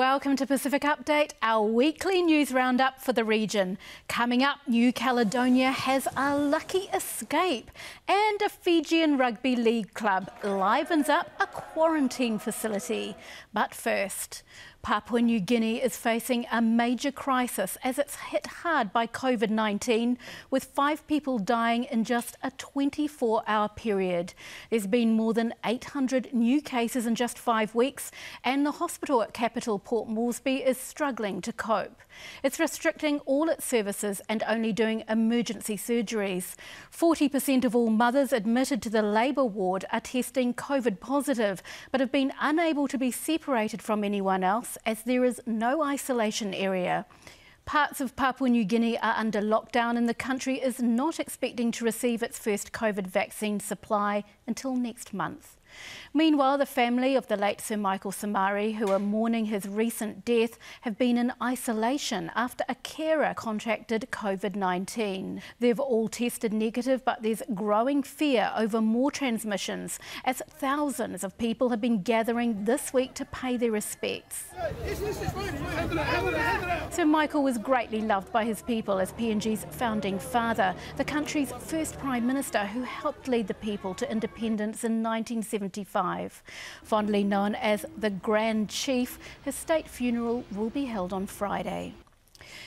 Welcome to Pacific Update, our weekly news roundup for the region. Coming up, New Caledonia has a lucky escape, and a Fijian rugby league club livens up a quarantine facility. But first, Papua New Guinea is facing a major crisis as it's hit hard by COVID 19, with five people dying in just a 24 hour period. There's been more than 800 new cases in just five weeks, and the hospital at capital Port Moresby is struggling to cope. It's restricting all its services and only doing emergency surgeries. 40% of all mothers admitted to the labour ward are testing COVID positive, but have been unable to be separated from anyone else as there is no isolation area. Parts of Papua New Guinea are under lockdown and the country is not expecting to receive its first COVID vaccine supply until next month. Meanwhile, the family of the late Sir Michael Somare, who are mourning his recent death, have been in isolation after a carer contracted COVID 19. They've all tested negative, but there's growing fear over more transmissions as thousands of people have been gathering this week to pay their respects. Sir Michael was greatly loved by his people as PNG's founding father, the country's first Prime Minister who helped lead the people to independence in 1970. 1975. Fondly known as the Grand Chief, his state funeral will be held on Friday.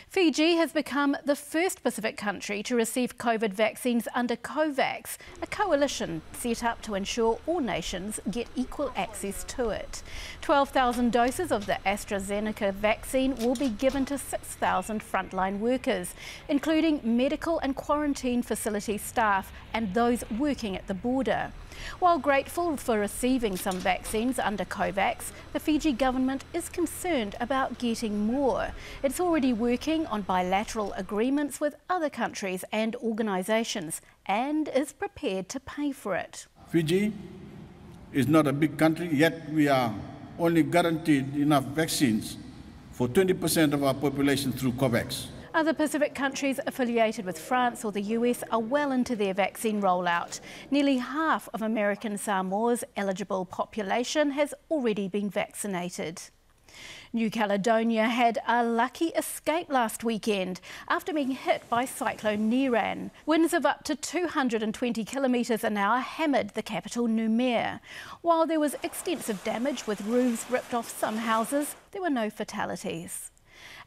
Fiji has become the first Pacific country to receive COVID vaccines under COVAX, a coalition set up to ensure all nations get equal access to it. 12,000 doses of the AstraZeneca vaccine will be given to 6,000 frontline workers, including medical and quarantine facility staff and those working at the border. While grateful for receiving some vaccines under COVAX, the Fiji government is concerned about getting more. It's already working on bilateral agreements with other countries and organisations and is prepared to pay for it. Fiji is not a big country, yet we are only guaranteed enough vaccines for 20% of our population through COVAX. Other Pacific countries affiliated with France or the US are well into their vaccine rollout. Nearly half of American Samoa's eligible population has already been vaccinated. New Caledonia had a lucky escape last weekend after being hit by Cyclone Niran. Winds of up to 220 kilometres an hour hammered the capital Nouméa. While there was extensive damage with roofs ripped off some houses, there were no fatalities.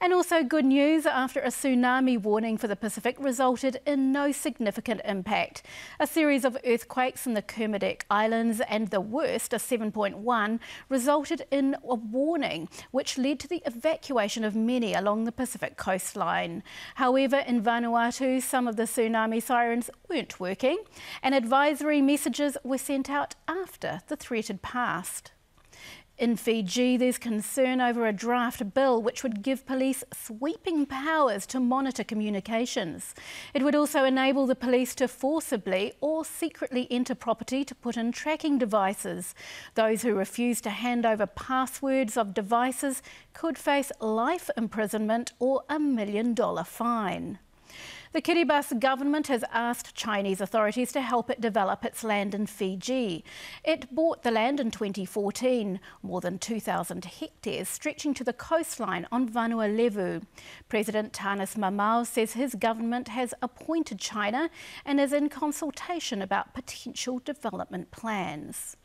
And also good news after a tsunami warning for the Pacific resulted in no significant impact. A series of earthquakes in the Kermadec Islands and the worst, a 7.1, resulted in a warning which led to the evacuation of many along the Pacific coastline. However, in Vanuatu, some of the tsunami sirens weren't working and advisory messages were sent out after the threat had passed. In Fiji, there's concern over a draft bill which would give police sweeping powers to monitor communications. It would also enable the police to forcibly or secretly enter property to put in tracking devices. Those who refuse to hand over passwords of devices could face life imprisonment or a million dollar fine. The Kiribati government has asked Chinese authorities to help it develop its land in Fiji. It bought the land in 2014, more than 2,000 hectares stretching to the coastline on Vanua Levu. President Taneti Maamau says his government has appointed China and is in consultation about potential development plans.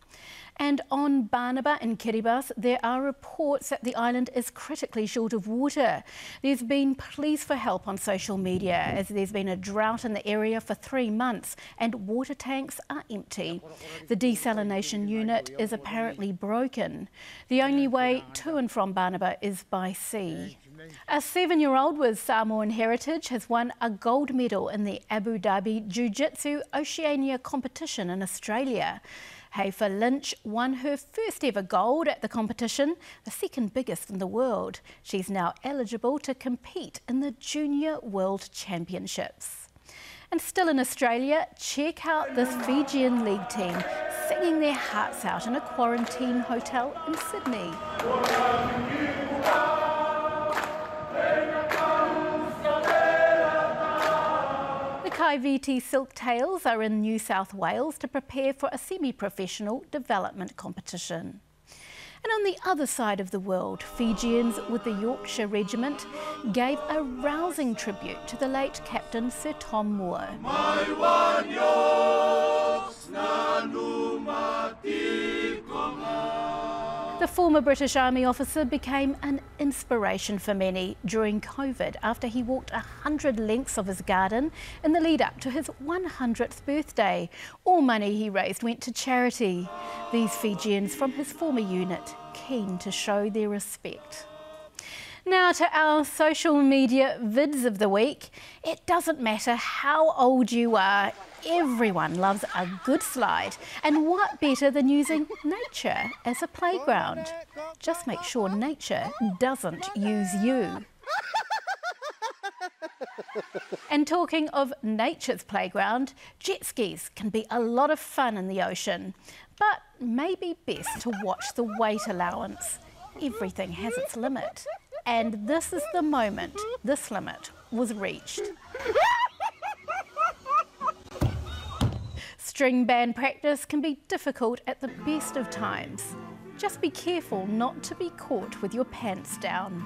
And on Banaba and Kiribati, there are reports that the island is critically short of water. There's been pleas for help on social media as there's been a drought in the area for three months and water tanks are empty. The desalination unit is apparently broken. The only way to and from Banaba is by sea. A seven-year-old with Samoan heritage has won a gold medal in the Abu Dhabi Jiu-Jitsu Oceania competition in Australia. Hafer Lynch won her first ever gold at the competition, the second biggest in the world. She's now eligible to compete in the Junior World Championships. And still in Australia, check out this Fijian league team singing their hearts out in a quarantine hotel in Sydney. Kaiviti Silktails are in New South Wales to prepare for a semi-professional development competition. And on the other side of the world, Fijians with the Yorkshire Regiment gave a rousing tribute to the late Captain Sir Tom Moore. The former British Army officer became an inspiration for many during COVID after he walked a hundred lengths of his garden in the lead up to his 100th birthday. All money he raised went to charity. These Fijians from his former unit keen to show their respect. Now to our social media vids of the week. It doesn't matter how old you are, everyone loves a good slide. And what better than using nature as a playground? Just make sure nature doesn't use you. and talking of nature's playground, jet skis can be a lot of fun in the ocean, but maybe best to watch the weight allowance. Everything has its limit. And this is the moment this limit was reached. String band practice can be difficult at the best of times. Just be careful not to be caught with your pants down.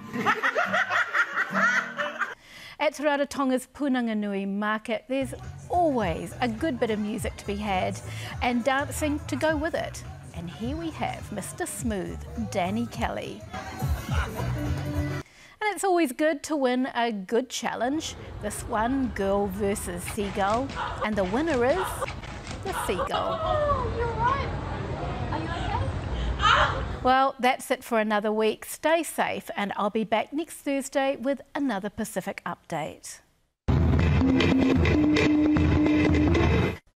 At Te Rarotonga's Punanga Nui market, there's always a good bit of music to be had and dancing to go with it. And here we have Mr. Smooth, Danny Kelly. It's always good to win a good challenge. This one, Girl versus Seagull. And the winner is the Seagull. Oh, right. Okay? Well, that's it for another week. Stay safe, and I'll be back next Thursday with another Pacific update.